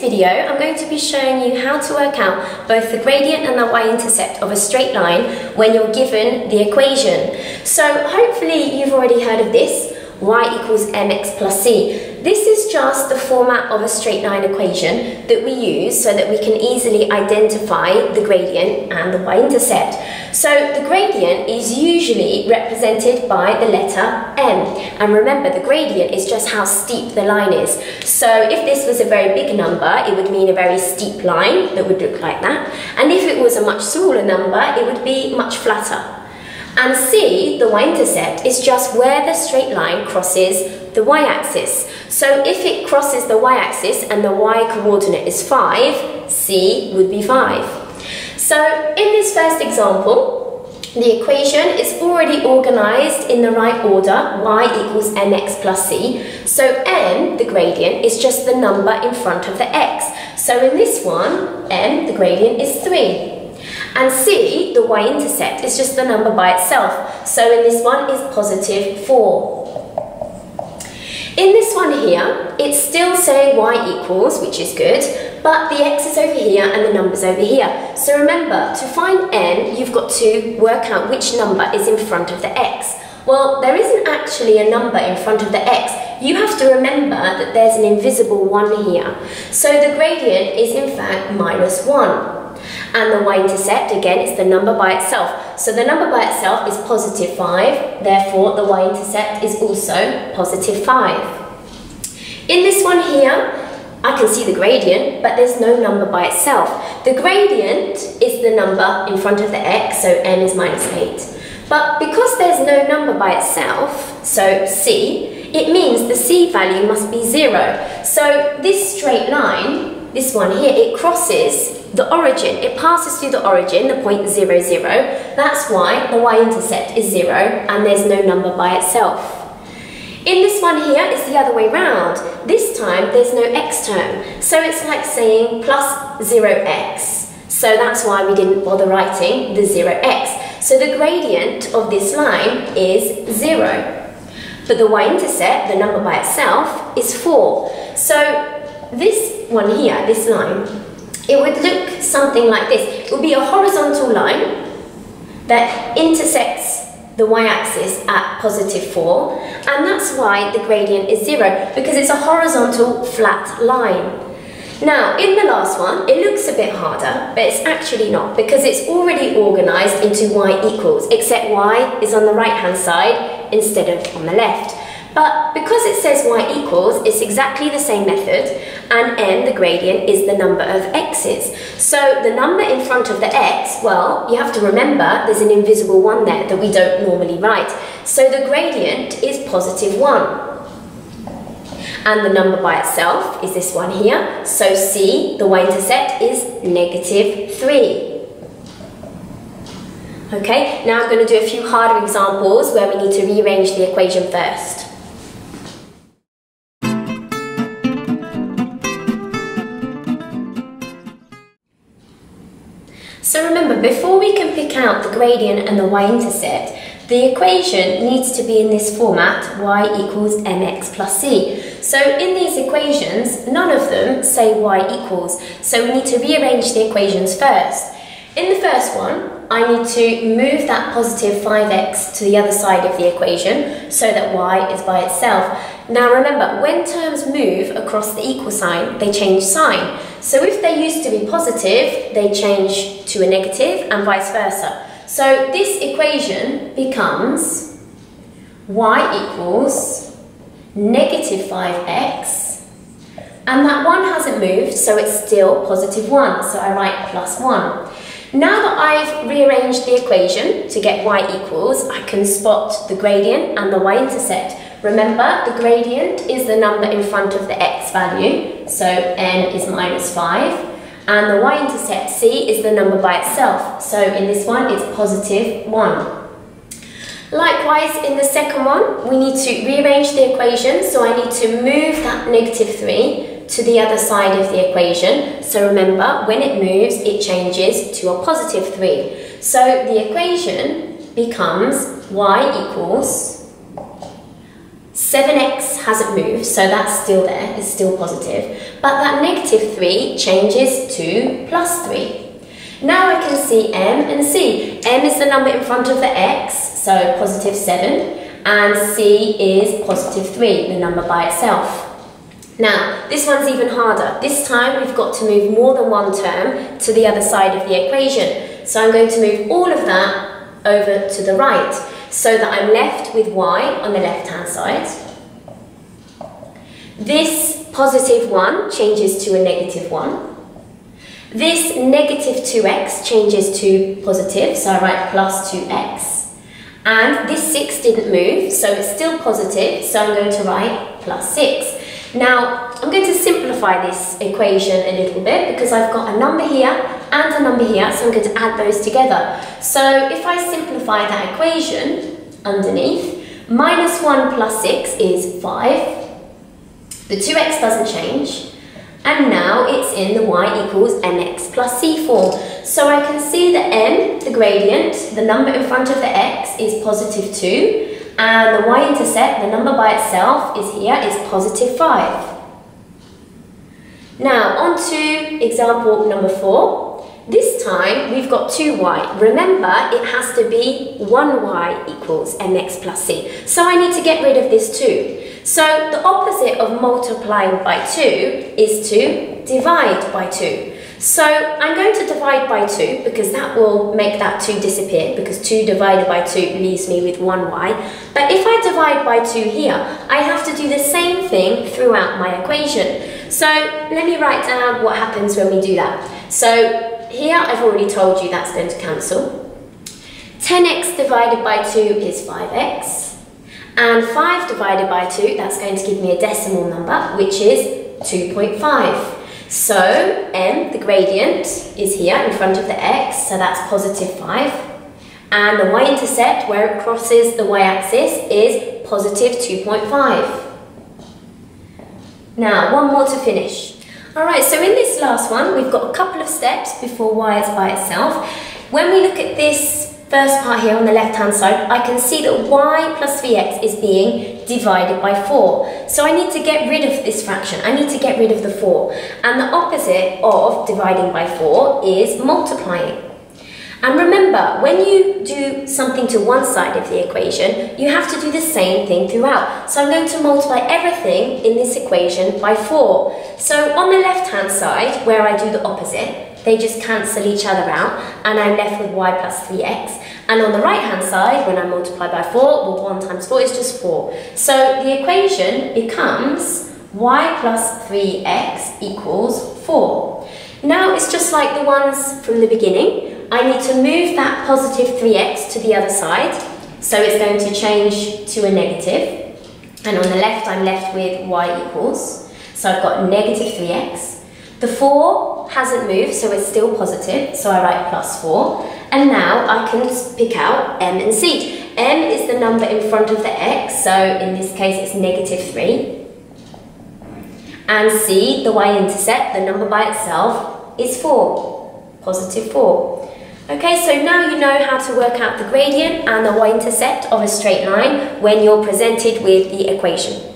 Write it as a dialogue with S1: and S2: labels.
S1: video, I'm going to be showing you how to work out both the gradient and the y-intercept of a straight line when you're given the equation. So hopefully you've already heard of this, y equals mx plus c. This is just the format of a straight line equation that we use so that we can easily identify the gradient and the y-intercept. So the gradient is usually represented by the letter m. And remember, the gradient is just how steep the line is. So if this was a very big number, it would mean a very steep line that would look like that. And if it was a much smaller number, it would be much flatter. And C, the y-intercept, is just where the straight line crosses the y-axis. So if it crosses the y-axis and the y-coordinate is 5, C would be 5. So in this first example, the equation is already organised in the right order, y equals mx plus c. So m, the gradient, is just the number in front of the x. So in this one, m, the gradient, is 3. And c, the y-intercept, is just the number by itself. So in this one is positive 4. In this one here, it's still saying y equals, which is good, but the x is over here and the number's over here. So remember, to find m, you've got to work out which number is in front of the x. Well, there isn't actually a number in front of the x. You have to remember that there's an invisible 1 here. So the gradient is in fact minus 1. And the y-intercept, again, is the number by itself. So the number by itself is positive 5, therefore the y-intercept is also positive 5. In this one here, I can see the gradient, but there's no number by itself. The gradient is the number in front of the x, so m is minus 8. But because there's no number by itself, so c, it means the c value must be 0. So this straight line, this one here, it crosses the origin. It passes through the origin, the point 0, 0. That's why the y-intercept is 0 and there's no number by itself. In this one here, it's the other way round. This time, there's no x term. So it's like saying plus 0x. So that's why we didn't bother writing the 0x. So the gradient of this line is 0. But the y-intercept, the number by itself, is 4. So this one here, this line, it would look something like this. It would be a horizontal line that intersects the y-axis at positive 4 and that's why the gradient is 0 because it's a horizontal flat line. Now, in the last one, it looks a bit harder, but it's actually not because it's already organised into y equals, except y is on the right-hand side instead of on the left. But because it says y equals, it's exactly the same method, and m, the gradient, is the number of x's. So the number in front of the x, well, you have to remember there's an invisible 1 there that we don't normally write. So the gradient is positive 1. And the number by itself is this one here. So c, the y-intercept, is negative 3. Okay, now I'm going to do a few harder examples where we need to rearrange the equation first. So remember, before we can pick out the gradient and the y-intercept, the equation needs to be in this format, y equals mx plus c. So in these equations, none of them say y equals, so we need to rearrange the equations first. In the first one, I need to move that positive 5x to the other side of the equation so that y is by itself. Now remember, when terms move across the equal sign, they change sign. So if they used to be positive, they change to a negative and vice versa. So this equation becomes y equals negative 5x and that 1 hasn't moved so it's still positive 1 so I write plus 1. Now that I've rearranged the equation to get y equals, I can spot the gradient and the y-intercept. Remember, the gradient is the number in front of the x value, so m is minus 5, and the y-intercept c is the number by itself, so in this one it's positive 1. Likewise, in the second one, we need to rearrange the equation, so I need to move that negative 3 to the other side of the equation. So remember, when it moves, it changes to a positive 3. So the equation becomes y equals 7x hasn't moved, so that's still there, it's still positive. But that negative 3 changes to plus 3. Now I can see m and c. m is the number in front of the x, so positive 7, and c is positive 3, the number by itself. Now, this one's even harder. This time we've got to move more than one term to the other side of the equation. So I'm going to move all of that over to the right so that I'm left with y on the left-hand side. This positive 1 changes to a negative 1. This negative 2x changes to positive, so I write plus 2x. And this 6 didn't move, so it's still positive, so I'm going to write plus 6. Now, I'm going to simplify this equation a little bit because I've got a number here and a number here, so I'm going to add those together. So if I simplify that equation underneath, minus 1 plus 6 is 5. The 2x doesn't change. And now it's in the y equals mx plus c form. So I can see that m, the gradient, the number in front of the x is positive 2 and the y-intercept, the number by itself is here, is positive 5. Now, on to example number 4. This time, we've got 2y. Remember, it has to be 1y equals mx plus c. So I need to get rid of this 2. So the opposite of multiplying by 2 is to divide by 2. So I'm going to divide by 2 because that will make that 2 disappear because 2 divided by 2 leaves me with 1y. But if I divide by 2 here, I have to do the same thing throughout my equation. So let me write down what happens when we do that. So here I've already told you that's going to cancel. 10x divided by 2 is 5x. And 5 divided by 2, that's going to give me a decimal number, which is 2.5. So m, the gradient, is here in front of the x, so that's positive 5. And the y-intercept, where it crosses the y-axis, is positive 2.5. Now, one more to finish. Alright, so in this last one, we've got a couple of steps before y is by itself. When we look at this first part here on the left hand side, I can see that y plus plus vx is being divided by 4. So I need to get rid of this fraction. I need to get rid of the 4. And the opposite of dividing by 4 is multiplying. And remember, when you do something to one side of the equation, you have to do the same thing throughout. So I'm going to multiply everything in this equation by 4. So on the left-hand side, where I do the opposite, they just cancel each other out and I'm left with y plus 3x. And on the right hand side, when I multiply by 4, well 1 times 4 is just 4. So the equation becomes y plus 3x equals 4. Now it's just like the ones from the beginning. I need to move that positive 3x to the other side. So it's going to change to a negative. And on the left, I'm left with y equals. So I've got negative 3x the 4 hasn't moved, so it's still positive, so I write plus 4. And now I can pick out m and c. m is the number in front of the x, so in this case it's negative 3. And c, the y-intercept, the number by itself, is 4, positive 4. Okay, so now you know how to work out the gradient and the y-intercept of a straight line when you're presented with the equation.